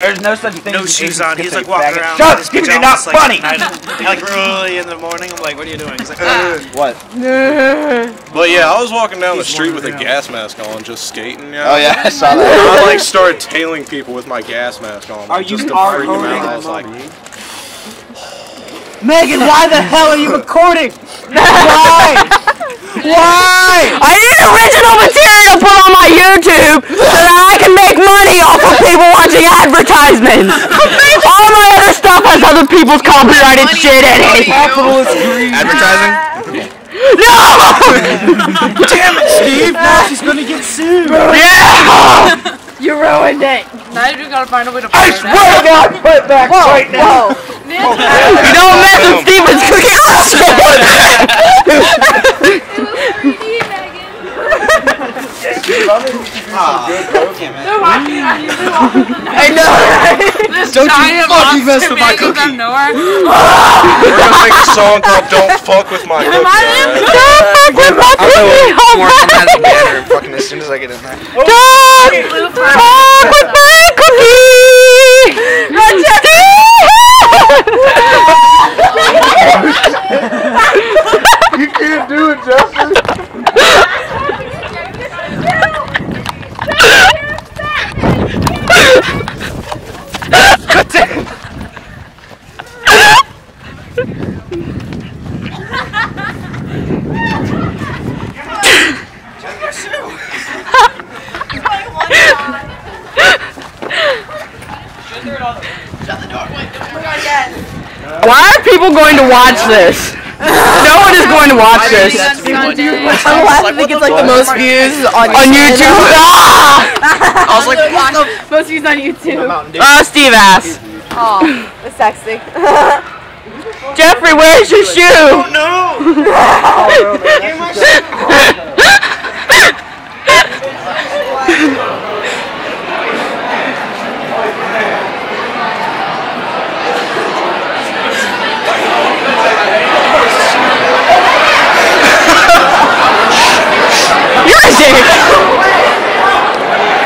There's no such thing no as shoes on. He's like walking faggot. around. Shut in up, his you're not like, funny! at like early in the morning. I'm like, what are you doing? He's like, ah. What? But yeah, I was walking down the street with a gas mask on, just skating. You know? Oh yeah, I saw that. I like started tailing people with my gas mask on. Are just you to are freak them recording? out. I was like, Meghan, why the hell are you recording? Why? Why? I need original material to put on my YouTube so that I can make money off of people watching advertisements. All my other stuff has other people's copyrighted shit in it. Capitalist greed. Advertising? No! Damn it, Steve! Now she's gonna get sued. Yeah! You ruined it. Now you gotta find a way to I swear to God, put it back right now. You don't mess with Steven's cookie. I know. This Don't you fucking mess with my cookie. We're gonna make a song called "Don't Fuck with My Cookie." Don't fuck with my cookie. Oh More my. dramatic manner, fucking as soon as I get in there. Don't oh, fuck with my cookie. You can't do it, Justin. Why are people going to watch this? No one is going to watch this Unless I think it's like the most views on, YouTube. Ah! I was like, what the? Most views on YouTube. Uh, Steve ass. Oh, it's sexy. Jeffrey, where's your shoe? You're a dick.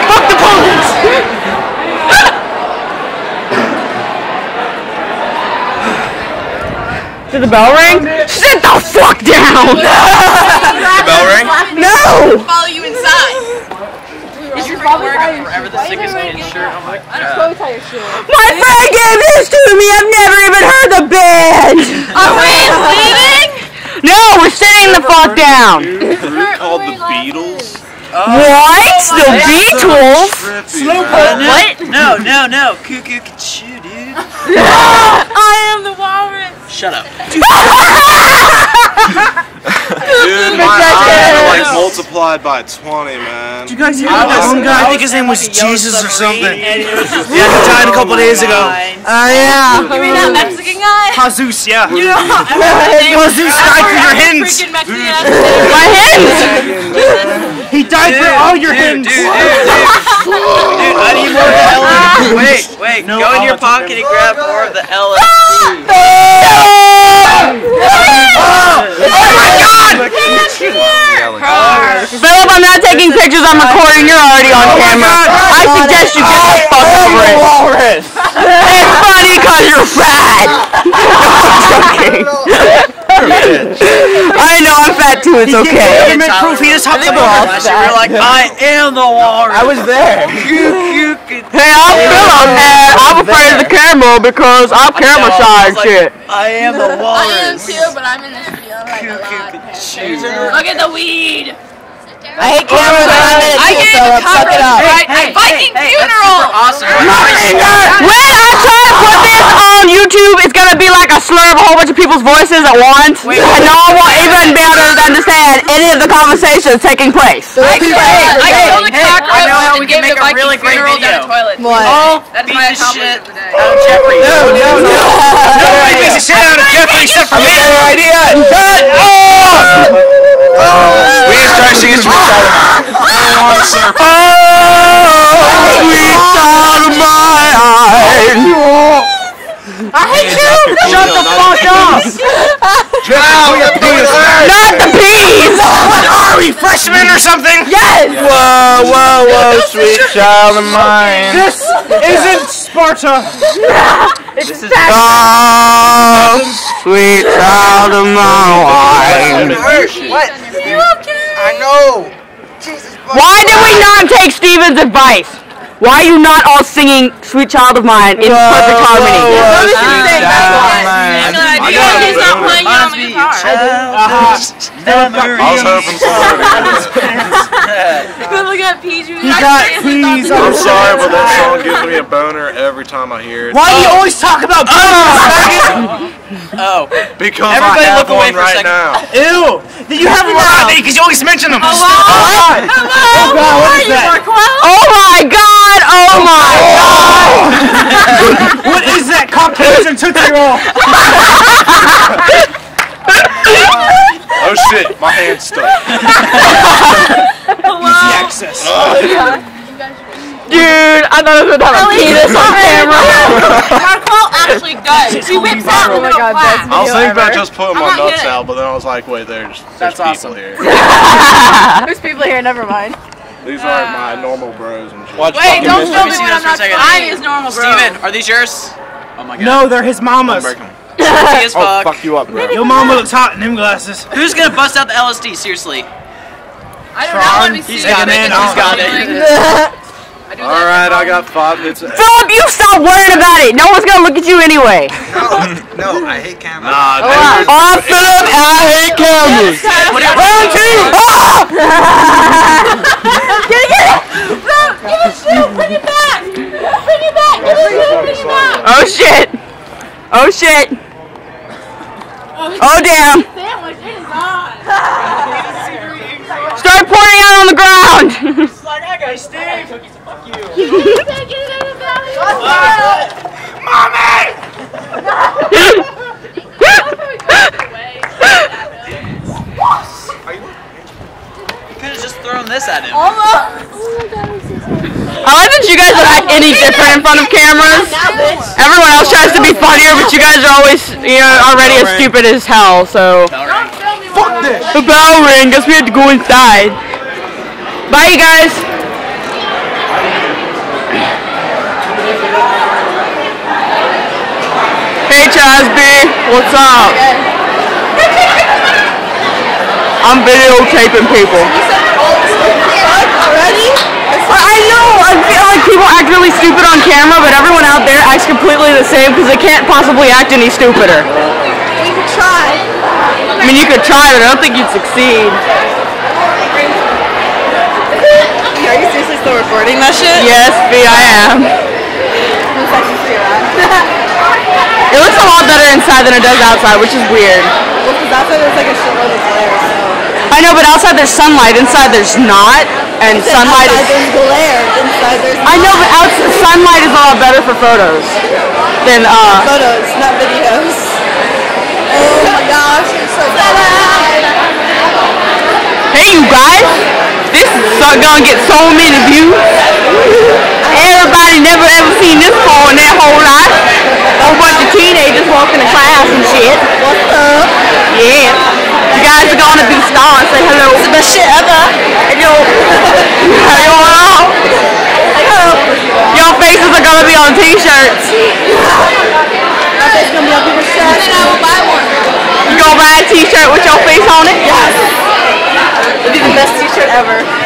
Fuck the police. Did the bell ring? Sit the fuck down! The bell ring? No! Follow you inside. Is your probably forever the sickest man shirt? I'm like, Go tie your shoe. My friend gave this to me! I've never even heard the band! Are we leaving? No, we're sitting the fuck down! New group called the Beatles. Oh. What? Oh the Beatles? what? No, no, no. Cuckoo can chew, dude. I am the walrus. Shut up. Dude, my eyes are like multiplied by 20, man. You guys hear about that one guy? I think his name was Jesus or something. Yeah, he died a couple days ago. Oh yeah. You mean that Mexican guy? Jesus, yeah. You know, Jesus died for your hens. freaking Mexican My hands! He died for all your Dude, hens. dude, dude, dude. Dude, I need more of LSD. Wait, wait. No, Go in your I'll take pocket and grab more of the LSD. Philip, I'm not taking pictures, I'm recording, you're already on camera. I suggest you get the fuck over it. It's funny cause you're fat! I'm. I know I'm fat too, it's okay. Government proof he just hopped the We're like, I am the walrus. I was there. Hey, I'm Philip, and I'm afraid of the camera because I'm camera shy and shit. I am the walrus. I am too, but I'm in this video like a lot. Chew. Look at the weed. I hate cameras, I gave the uh, cover right hey, Viking hey, that's funeral. super awesome. Oh when I try to put this on YouTube, it's gonna be like a slur of a whole bunch of people's voices at once, and no one will even be able to understand any of the conversations taking place. I killed, I killed a hey, cockroach I know how we can make a Viking really great funeral down video. a toilet. What? That's Beat my the accomplishment shit today. out of Jeffrey. Nobody beats the shit out of Jeffrey except for me. idea. We didn't try to sing it. Sweet child of mine. I hate you. Shut the fuck up. Not the peas. Are we freshmen or something? Yes. Whoa, whoa, whoa, sweet child of mine. This isn't Sparta! Oh, sweet child of mine. What? I know. Why did we not take Steven's advice? Why are you not all singing Sweet Child of Mine in perfect harmony? I got He's not playing it on the guitar. I was hoping for Good look at PJ. He got please. I'm sorry, but that song gives me a boner every time I hear it. Why do you oh. always talk about Oh. Because Everybody I have look away one for a right second. now. Ew! Did you have a Rodney? Because you always mention them. Hello? Oh Hello? God, what is How that? you, Marquel? Oh my god! Oh, oh my god! What is that? Caucasian Tootsie Roll. Oh shit, my hand's stuck. Easy access. Dude, I thought I was gonna have a penis on camera. Marquel actually does. He whips out Oh my the God, class. I was thinking about just putting my nuts good. out, but then I was like, wait, there's, there's That's people awesome. here. There's people here, never mind. These aren't my uh, normal bros and shit. Watch Wait, don't Mr. show Let me see when I'm for a not second. trying. is normal, bro. Steven, are these yours? Oh my god. Oh no, they're his mama's. Creepy Oh, fuck. you up, bro. Your mama looks hot in them glasses. Who's gonna bust out the LSD? Seriously. I don't know. Let me see. He's got it. man, He's I'll- got it. I do that Alright, I got five hits. of- Philip, you stop worrying about it. No one's gonna look at you anyway. No, no I hate cameras. Nah, dude. I'm Philip I hate cameras. Round two. Ah! Get it, get it! No, give it shoot! Bring it back! Bring it back! Give it shoot! Bring it back! Oh shit. Oh shit. Oh damn. Sandwich, it is on! Start pouring out on the ground. Like that guy, Steve. Get it in the belly! You could have just thrown this at him. Almost! I like that you guys don't act any different in front of cameras. Everyone else tries to be funnier, but you guys are always, you know, already as stupid as hell. So Fuck this! the bell ring. Guess we had to go inside. Bye, you guys. Hey, Chasby. What's up? I'm videotaping people. Already? I know. I feel like people act really stupid on camera, but everyone out there acts completely the same because they can't possibly act any stupider. We could try. I mean, you could try, but I don't think you'd succeed. Are you seriously still recording that shit? Yes, V, I am. Who's actually see that? It looks a lot better inside than it does outside, which is weird. well, because outside there's like a shitload of glare, so. I know, but outside there's sunlight. Inside there's not, and sunlight outside is. there's glare, inside there's I know, but outside sunlight is a lot better for photos than uh. photos, not videos. Oh my gosh, you're so bad. Hey, you guys! This is gonna get so many views. Everybody never ever seen this before in their whole life. A whole bunch of teenagers walking to class and shit. What's up? Yeah. You guys are gonna be stars. Say hello. It's the best shit ever. Hello. Hello. Hello. Your faces are gonna be on t-shirts. My face gonna be on people's shirts. Then I will buy one. You gonna buy a t-shirt with your face on it? Yes. It'd be the best t-shirt ever.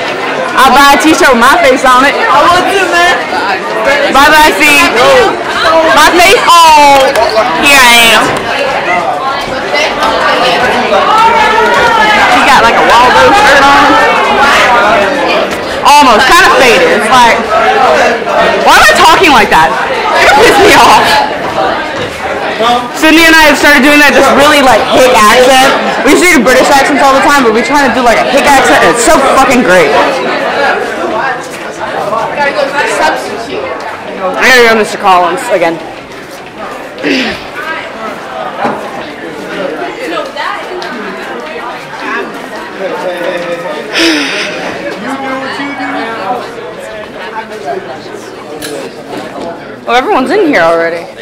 I'll buy a t-shirt with my face on it. I would too, man. Bye bye, see. My face. Oh, here I am. She got like a Waldo shirt on. Almost, kind of faded. It's like, why am I talking like that? It pisses me off. Sydney and I have started doing that just really like hick accent. We used to do British accents all the time, but we're trying to do like a hick accent and it's so fucking great. Gotta go for substitute. I gotta go Mr. Collins again. Oh, everyone's in here already.